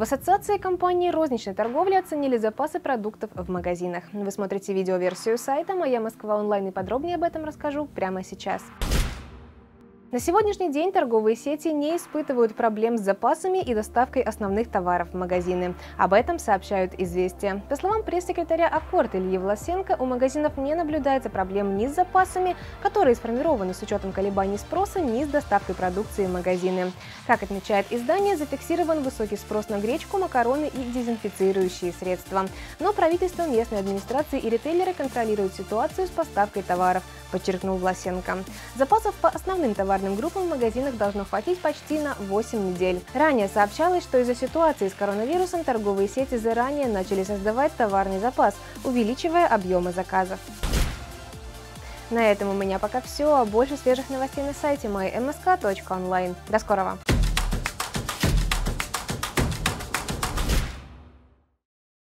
В ассоциации компаний розничной торговли оценили запасы продуктов в магазинах. Вы смотрите видеоверсию сайта «Моя Москва онлайн» и подробнее об этом расскажу прямо сейчас. На сегодняшний день торговые сети не испытывают проблем с запасами и доставкой основных товаров в магазины. Об этом сообщают «Известия». По словам пресс-секретаря Аккорд Ильи Власенко, у магазинов не наблюдается проблем ни с запасами, которые сформированы с учетом колебаний спроса, ни с доставкой продукции в магазины. Как отмечает издание, зафиксирован высокий спрос на гречку, макароны и дезинфицирующие средства. Но правительство, местные администрации и ритейлеры контролируют ситуацию с поставкой товаров, подчеркнул Власенко. Запасов по основным товарным группам в магазинах должно хватить почти на 8 недель. Ранее сообщалось, что из-за ситуации с коронавирусом торговые сети заранее начали создавать товарный запас, увеличивая объемы заказов. На этом у меня пока все. Больше свежих новостей на сайте mymsk.online. До скорого!